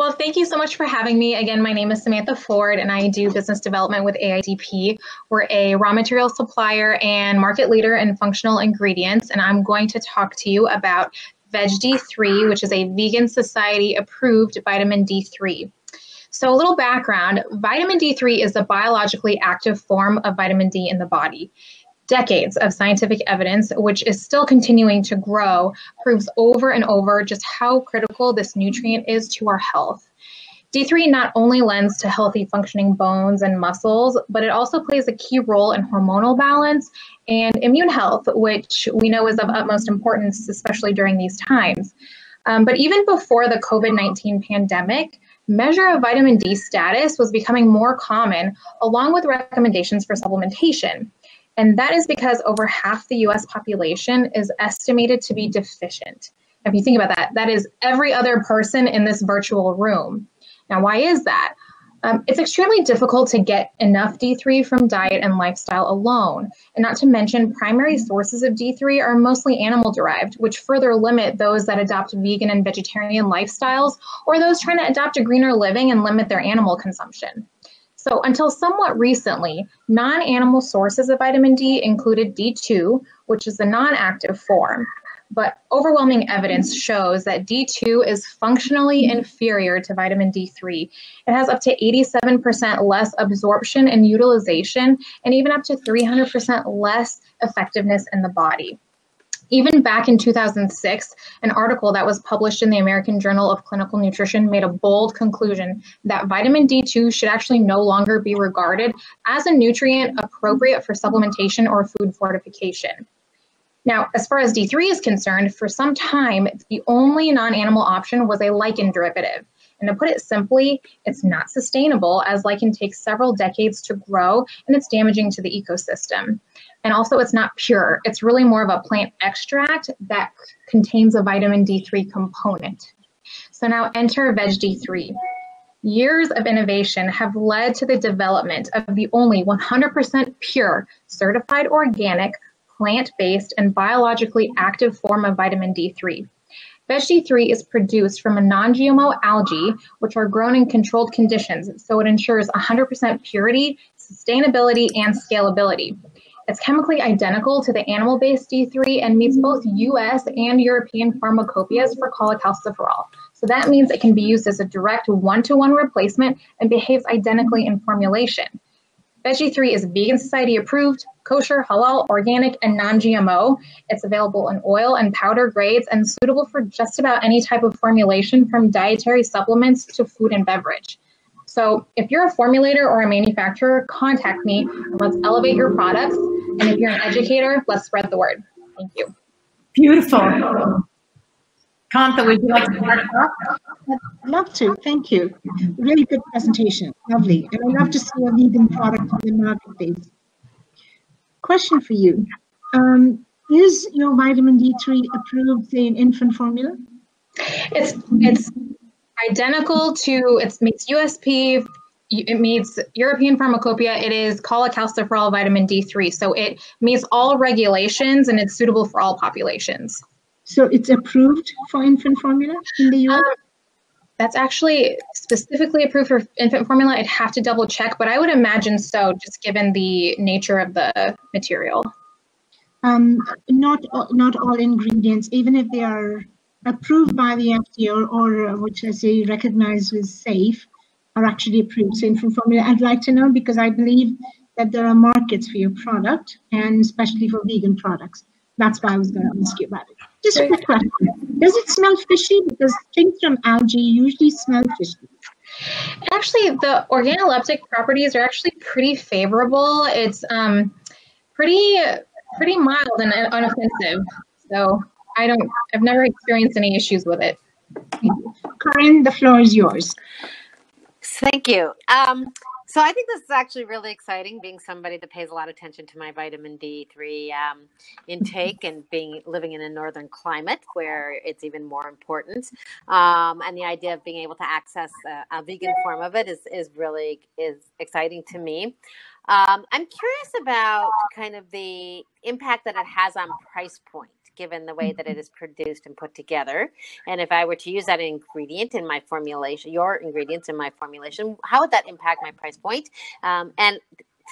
Well, thank you so much for having me. Again, my name is Samantha Ford, and I do business development with AIDP. We're a raw material supplier and market leader in functional ingredients, and I'm going to talk to you about Veg D3, which is a Vegan Society approved vitamin D3. So, a little background vitamin D3 is the biologically active form of vitamin D in the body decades of scientific evidence, which is still continuing to grow, proves over and over just how critical this nutrient is to our health. D3 not only lends to healthy functioning bones and muscles, but it also plays a key role in hormonal balance and immune health, which we know is of utmost importance, especially during these times. Um, but even before the COVID 19 pandemic, measure of vitamin D status was becoming more common, along with recommendations for supplementation. And that is because over half the US population is estimated to be deficient. If you think about that, that is every other person in this virtual room. Now, why is that? Um, it's extremely difficult to get enough D3 from diet and lifestyle alone. And not to mention, primary sources of D3 are mostly animal derived, which further limit those that adopt vegan and vegetarian lifestyles or those trying to adopt a greener living and limit their animal consumption. So, until somewhat recently, non animal sources of vitamin D included D2, which is the non active form. But overwhelming evidence shows that D2 is functionally inferior to vitamin D3. It has up to 87% less absorption and utilization, and even up to 300% less effectiveness in the body even back in 2006, an article that was published in the American Journal of Clinical Nutrition made a bold conclusion that vitamin D2 should actually no longer be regarded as a nutrient appropriate for supplementation or food fortification. Now, as far as D3 is concerned, for some time, the only non animal option was a lichen derivative. And to put it simply, it's not sustainable as lichen takes several decades to grow and it's damaging to the ecosystem. And also, it's not pure. It's really more of a plant extract that contains a vitamin D3 component. So now enter Veg D3. Years of innovation have led to the development of the only 100% pure, certified organic, plant based, and biologically active form of vitamin D3. Veg D3 is produced from a non GMO algae, which are grown in controlled conditions, so it ensures 100% purity, sustainability, and scalability. It's chemically identical to the animal-based D3 and meets mm-hmm. both US and European pharmacopoeias for cholecalciferol. So that means it can be used as a direct one-to-one replacement and behaves identically in formulation. Veg D3 is Vegan Society approved, kosher, halal, organic, and non-GMO. It's available in oil and powder grades and suitable for just about any type of formulation from dietary supplements to food and beverage. So if you're a formulator or a manufacturer, contact me. Let's elevate your products. And if you're an educator, let's spread the word. Thank you. Beautiful. Kanta, would you like to start off? I'd love to. Thank you. Really good presentation. Lovely. And I love to see a vegan product on the marketplace. Question for you. Um, is your vitamin D3 approved, in infant formula? It's it's identical to it meets USP. It meets European Pharmacopoeia. It is cholecalciferol vitamin D3, so it meets all regulations and it's suitable for all populations. So it's approved for infant formula in the US. Um, that's actually specifically approved for infant formula. I'd have to double check, but I would imagine so, just given the nature of the material. Um, not not all ingredients, even if they are approved by the FDA or, or uh, which I say recognized as safe are actually approved. So infant formula, I'd like to know because I believe that there are markets for your product and especially for vegan products. That's why I was going to ask you about it. Just a quick question. Does it smell fishy? Because things from algae usually smell fishy. Actually, the organoleptic properties are actually pretty favorable. It's um, pretty pretty mild and unoffensive. So I don't, I've never experienced any issues with it. Corinne, the floor is yours. Thank you. Um, so I think this is actually really exciting, being somebody that pays a lot of attention to my vitamin D3 um, intake and being living in a northern climate where it's even more important. Um, and the idea of being able to access a, a, vegan form of it is is really is exciting to me. Um, I'm curious about kind of the impact that it has on price point given the way that it is produced and put together. And if I were to use that ingredient in my formulation, your ingredients in my formulation, how would that impact my price point? Um, and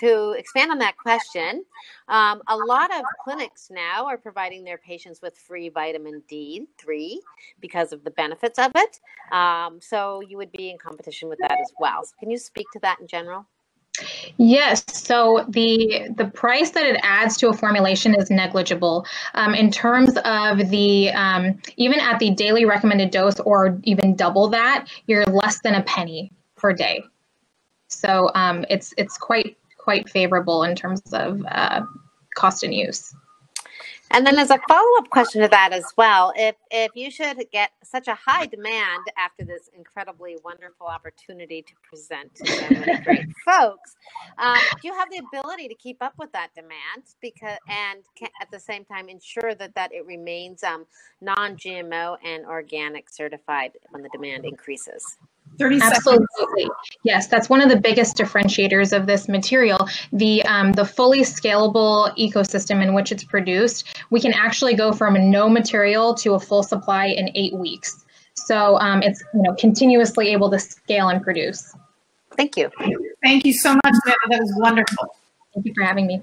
to expand on that question, um, a lot of clinics now are providing their patients with free vitamin D3 because of the benefits of it. Um, so you would be in competition with that as well. So can you speak to that in general? Yes. So the the price that it adds to a formulation is negligible. Um, in terms of the um, even at the daily recommended dose or even double that, you're less than a penny per day. So um, it's it's quite quite favorable in terms of uh, cost and use. And then as a follow-up question to that as well, if if you should get such a high demand after this incredibly wonderful opportunity to present to so many great folks, um, do you have the ability to keep up with that demand? Because and can, at the same time ensure that that it remains um, non-GMO and organic certified when the demand increases. 30 Absolutely. Seconds. Yes, that's one of the biggest differentiators of this material. The um, the fully scalable ecosystem in which it's produced, we can actually go from no material to a full supply in eight weeks. So um, it's you know continuously able to scale and produce. Thank you. Thank you so much, That was wonderful. Thank you for having me.